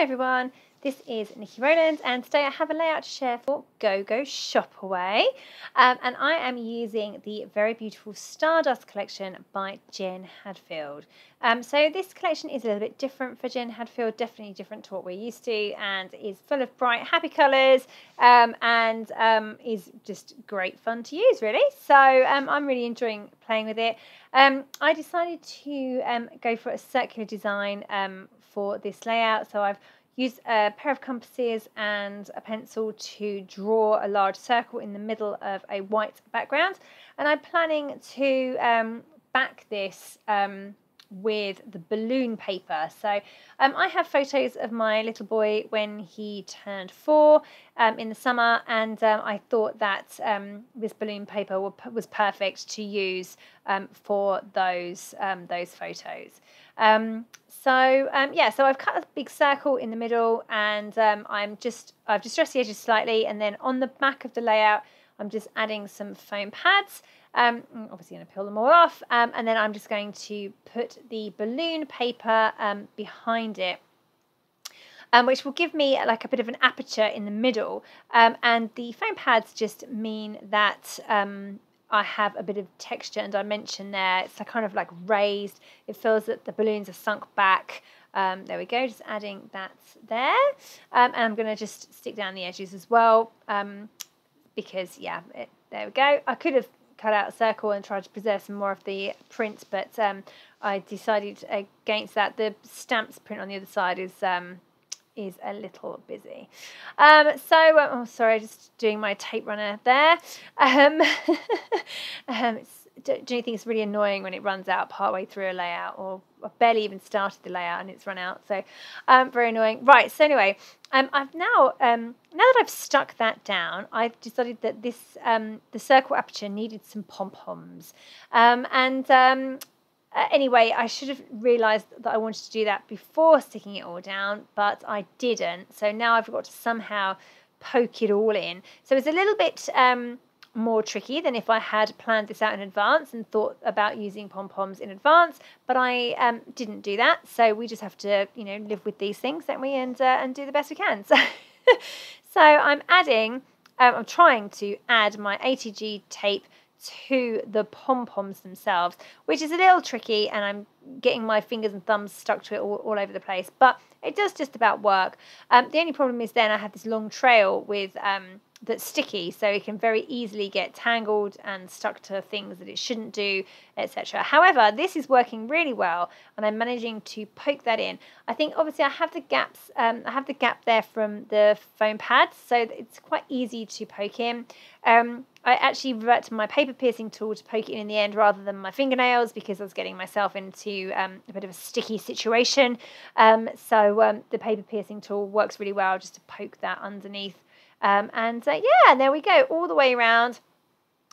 Hi everyone, this is Niki Rowland and today I have a layout to share for GoGo Shopaway um, and I am using the very beautiful Stardust collection by Jen Hadfield. Um, so this collection is a little bit different for Jen Hadfield, definitely different to what we're used to and is full of bright happy colours um, and um, is just great fun to use really. So um, I'm really enjoying playing with it. Um, I decided to go for a circular design for this layout. So I've used a pair of compasses and a pencil to draw a large circle in the middle of a white background. And I'm planning to um, back this um, with the balloon paper. So um, I have photos of my little boy when he turned four um, in the summer, and um, I thought that um, this balloon paper was perfect to use um, for those um, those photos. so yeah, so I've cut a big circle in the middle, and I'm just I've distressed the edges slightly, and then on the back of the layout, I'm just adding some foam pads. Um, obviously going to peel them all off. Um, and then I'm just going to put the balloon paper um, behind it. Um, which will give me like a bit of an aperture in the middle. Um, and the foam pads just mean that um, I have a bit of texture and dimension there. It's kind of like raised. It feels that the balloons are sunk back. Um, there we go, just adding that there. Um, and I'm going to just stick down the edges as well um, because, yeah, it, there we go. I could have cut out a circle and tried to preserve some more of the print, but um, I decided against that. The stamps print on the other side is um, is a little busy. Um, so, uh, oh, sorry, just doing my tape runner there. Um, um, do, do, you think it's really annoying when it runs out partway through a layout or I've barely even started the layout and it's run out. So um, very annoying. Right. So anyway, um, I've now um, now that I've stuck that down, I've decided that this um, the circle aperture needed some pom poms, um, and um, uh, anyway, I should have realised that I wanted to do that before sticking it all down, but I didn't. So now I've got to somehow poke it all in. So it's a little bit more tricky than if I had planned this out in advance and thought about using pom-poms in advance, but I um, didn't do that. So we just have to, you know, live with these things, don't we, and, uh, and do the best we can. So, so I'm adding, um, I'm trying to add my ATG tape to the pom-poms themselves, which is a little tricky and I'm getting my fingers and thumbs stuck to it all, all over the place, but it does just about work. Um, the only problem is then I have this long trail with um, that's sticky so it can very easily get tangled and stuck to things that it shouldn't do etc however this is working really well and i'm managing to poke that in. I think obviously i have the gaps um, i have the gap there from the foam pads so it's quite easy to poke in. Um, I actually revert to my paper piercing tool to poke it in in the end rather than my fingernails because I was getting myself into um, a bit of a sticky situation. Um, so um, the paper piercing tool works really well just to poke that underneath um, and uh, yeah, there we go, all the way around.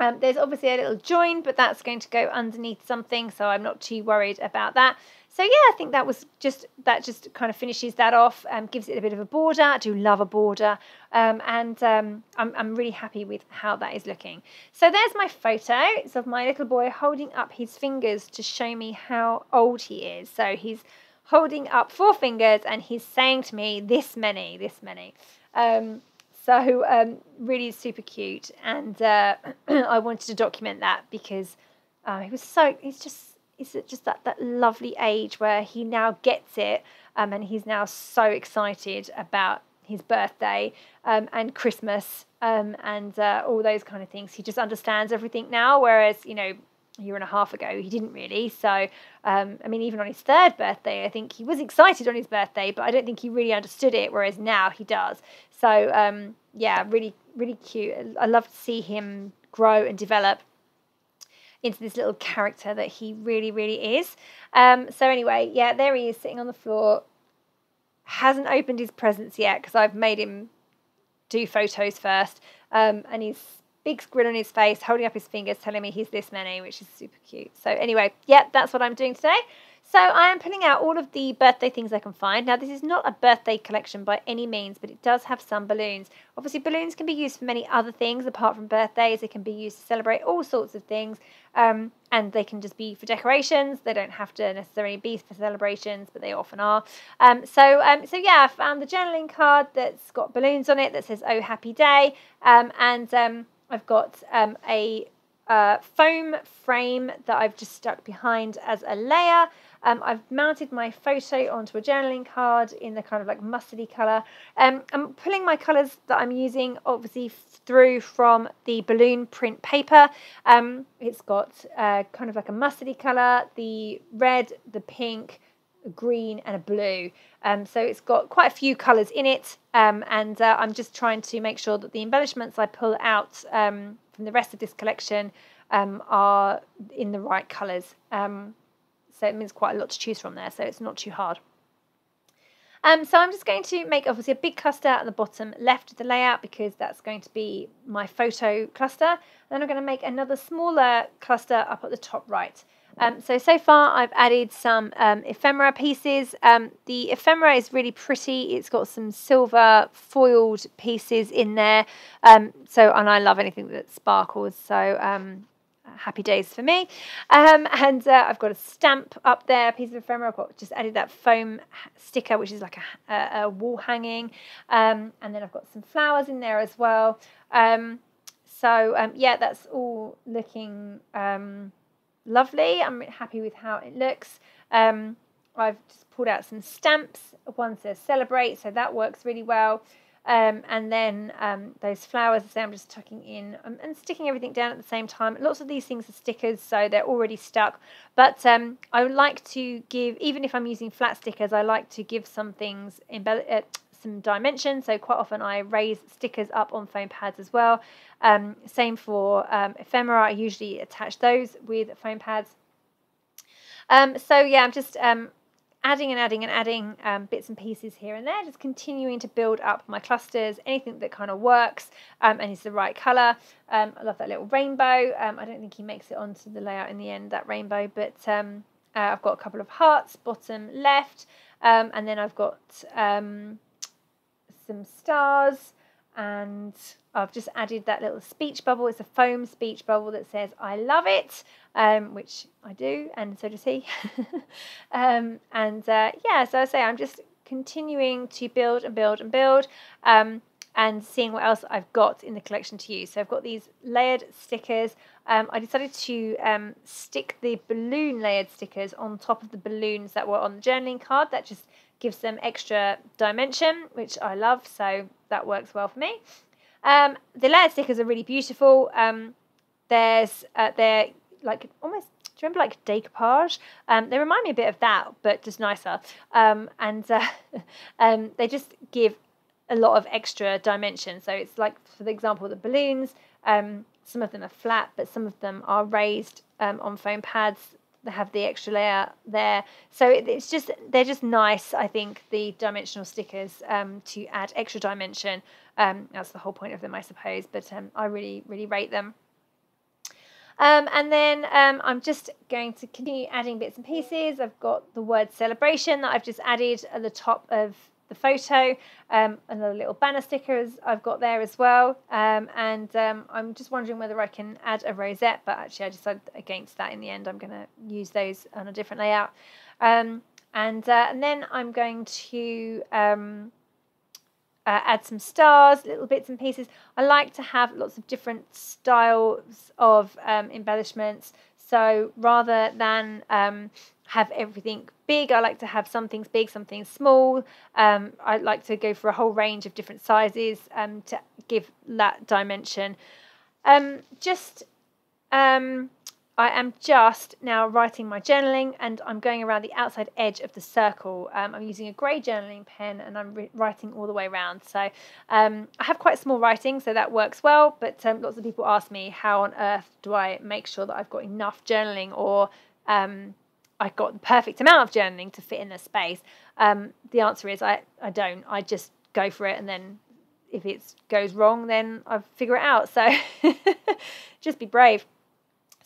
Um, there's obviously a little join, but that's going to go underneath something, so I'm not too worried about that. So yeah, I think that was just that just kind of finishes that off, um, gives it a bit of a border. I do love a border, um, and um, I'm I'm really happy with how that is looking. So there's my photo. It's of my little boy holding up his fingers to show me how old he is. So he's holding up four fingers and he's saying to me, "This many, this many." Um, so um, really super cute, and uh, I wanted to document that because uh, he was so. He's just he's just that that lovely age where he now gets it, um, and he's now so excited about his birthday um, and Christmas um, and uh, all those kind of things. He just understands everything now, whereas you know a year and a half ago he didn't really. So um, I mean, even on his third birthday, I think he was excited on his birthday, but I don't think he really understood it. Whereas now he does. So um, yeah, really, really cute. I love to see him grow and develop into this little character that he really, really is. Um, so anyway, yeah, there he is sitting on the floor. Hasn't opened his presents yet because I've made him do photos first. Um, and he's big grin on his face, holding up his fingers, telling me he's this many, which is super cute. So anyway, yeah, that's what I'm doing today. So I am pulling out all of the birthday things I can find. Now this is not a birthday collection by any means, but it does have some balloons. Obviously balloons can be used for many other things apart from birthdays. They can be used to celebrate all sorts of things. Um, and they can just be for decorations. They don't have to necessarily be for celebrations, but they often are. Um, so, um, so yeah, I found the journaling card that's got balloons on it that says "Oh Happy Day," um, and um, I've got um, a uh, foam frame that I've just stuck behind as a layer. Um, I've mounted my photo onto a journaling card in the kind of like mustardy colour. Um, I'm pulling my colours that I'm using obviously through from the balloon print paper. Um, it's got uh, kind of like a mustardy colour, the red, the pink, green and a blue. Um, so it's got quite a few colours in it um, and uh, I'm just trying to make sure that the embellishments I pull out um, from the rest of this collection um, are in the right colours. Um, so it means quite a lot to choose from there, so it's not too hard. Um, so I'm just going to make obviously a big cluster at the bottom left of the layout because that's going to be my photo cluster. And then I'm going to make another smaller cluster up at the top right. Um, so, so far I've added some um, ephemera pieces. Um, the ephemera is really pretty. It's got some silver foiled pieces in there. Um, so, and I love anything that sparkles. So, um, happy days for me. Um, and uh, I've got a stamp up there, a piece of ephemera. I've got just added that foam sticker, which is like a, a, a wall hanging. And then I've got some flowers in there as well. So yeah, that's all looking lovely. I'm happy with how it looks. Um, I've just pulled out some stamps. One says celebrate, so that works really well. Um, and then um, those flowers, I'm just tucking in um, and sticking everything down at the same time. Lots of these things are stickers, so they're already stuck. But um, I would like to give, even if I'm using flat stickers, I like to give some things uh, some dimension. So quite often I raise stickers up on foam pads as well. Um, same for um, ephemera. I usually attach those with foam pads. so yeah, I'm just adding and adding and adding um, bits and pieces here and there, just continuing to build up my clusters, anything that kind of works um, and is the right colour. Um, I love that little rainbow. Um, I don't think he makes it onto the layout in the end, that rainbow, but um, uh, I've got a couple of hearts, bottom left, um, and then I've got some stars and I've just added that little speech bubble. It's a foam speech bubble that says I love it, um, which I do, and so does he. um, and uh, yeah, so I say I'm just continuing to build and build and build um, and seeing what else I've got in the collection to use. So I've got these layered stickers. Um, I decided to um, stick the balloon layered stickers on top of the balloons that were on the journaling card. That just gives them extra dimension, which I love, so that works well for me. Um, the layered stickers are really beautiful. Um, there's uh, they're like almost do you remember like decoupage? Um, they remind me a bit of that, but just nicer. Um, and uh, um, they just give a lot of extra dimension. So it's like, for example, the balloons. Um, some of them are flat, but some of them are raised on foam pads have the extra layer there. So it's just they're just nice. I think the dimensional stickers um, to add extra dimension. Um, that's the whole point of them, I suppose. But um, I really really rate them. Um, and then um, I'm just going to continue adding bits and pieces. I've got the word celebration that I've just added at the top of the photo, um, another little banner stickers I've got there as well. Um, and um, I'm just wondering whether I can add a rosette, but actually I decided against that in the end. I'm going to use those on a different layout. Um, and, uh, and then I'm going to um, uh, add some stars, little bits and pieces. I like to have lots of different styles of um, embellishments. So rather than have everything big. I like to have some things big, some things small. Um, I like to go for a whole range of different sizes um, to give that dimension. Um, just, um, I am just now writing my journaling and I'm going around the outside edge of the circle. Um, I'm using a grey journaling pen and I'm writing all the way around. So um, I have quite small writing, so that works well. But lots of people ask me how on earth do I make sure that I've got enough journaling or I got the perfect amount of journaling to fit in the space? Um, the answer is I, I don't. I just go for it and then if it goes wrong, then I figure it out. So just be brave.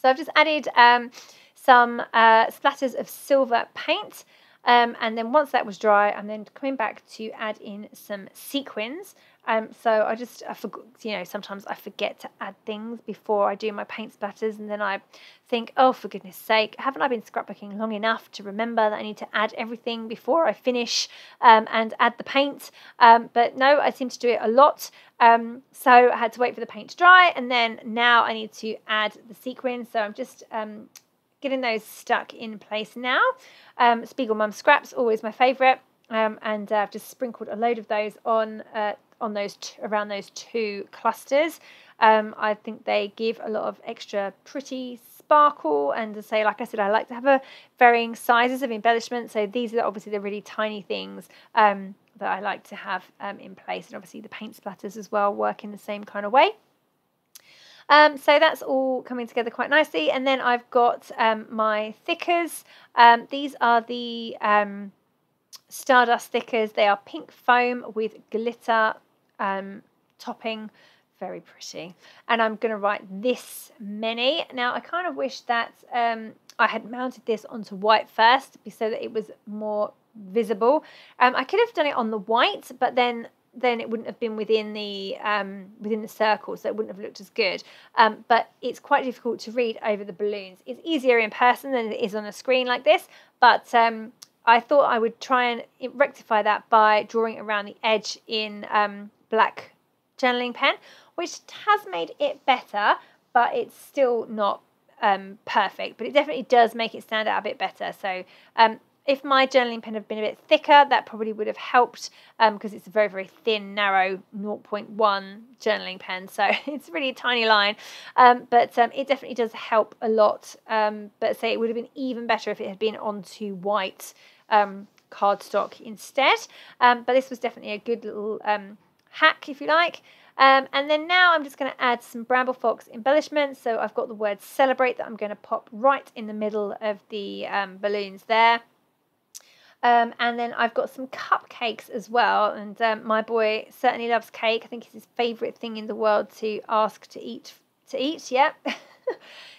So I've just added um, some uh, splatters of silver paint. Um, and then once that was dry, I'm then coming back to add in some sequins. Um, so I just, I forgot, you know, sometimes I forget to add things before I do my paint splatters, and then I think, oh, for goodness sake, haven't I been scrapbooking long enough to remember that I need to add everything before I finish um, and add the paint? Um, but no, I seem to do it a lot. Um, so I had to wait for the paint to dry, and then now I need to add the sequins. So I'm just um, getting those stuck in place now. Um, Spiegelmom Scraps, always my favourite. Um, and uh, I've just sprinkled a load of those on uh, on those around those two clusters. Um, I think they give a lot of extra pretty sparkle and to say like I said I like to have a varying sizes of embellishment so these are obviously the really tiny things um, that I like to have um, in place and obviously the paint splatters as well work in the same kind of way. Um, so that's all coming together quite nicely. And then I've got um, my thickers. Um, these are the um, Stardust thickers. They are pink foam with glitter um, topping. Very pretty. And I'm going to write this many. Now, I kind of wish that um, I had mounted this onto white first so that it was more visible. I could have done it on the white, but then then it wouldn't have been within the um, within the circle, so it wouldn't have looked as good. Um, but it's quite difficult to read over the balloons. It's easier in person than it is on a screen like this. But um, I thought I would try and rectify that by drawing around the edge in um, black journaling pen, which has made it better, but it's still not um, perfect. But it definitely does make it stand out a bit better. So um, if my journaling pen had been a bit thicker, that probably would have helped because um, it's a very, very thin, narrow 0.1 journaling pen. So it's really a tiny line, um, but um, it definitely does help a lot. Um, but say it would have been even better if it had been onto white um, cardstock instead. Um, but this was definitely a good little hack, if you like. Um, and then now I'm just going to add some Bramble Fox embellishments. So I've got the word celebrate that I'm going to pop right in the middle of the um, balloons there. Um, and then I've got some cupcakes as well. And um, my boy certainly loves cake. I think it's his favourite thing in the world to ask to eat. To eat, yeah.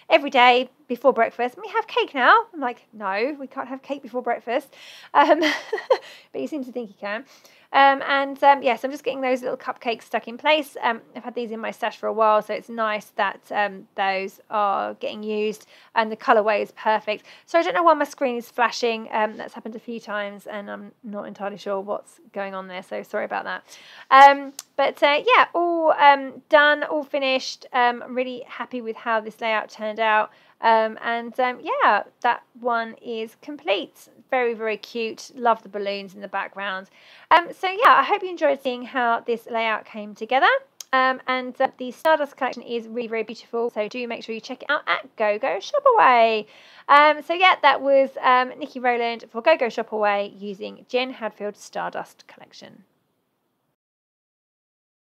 Every day before breakfast, we have cake now. I'm like, no, we can't have cake before breakfast. Um, but he seems to think he can. Um, and um, yes, I'm just getting those little cupcakes stuck in place. Um, I've had these in my stash for a while, so it's nice that um, those are getting used and the colourway is perfect. So I don't know why my screen is flashing. Um, that's happened a few times and I'm not entirely sure what's going on there, so sorry about that. Um, but uh, yeah, all done, all finished. I'm really happy with how this layout turned out. Um, and um, yeah, that one is complete. Very, very cute. Love the balloons in the background. Um, so yeah, I hope you enjoyed seeing how this layout came together. Um, and uh, the Stardust collection is really, very beautiful. So do make sure you check it out at Go Go Shop Away. Um, so yeah, that was um, Niki Rowland for GoGo Shopaway using Jen Hadfield Stardust collection.